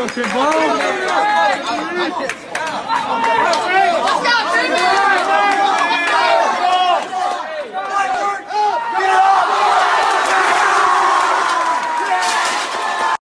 Futebol!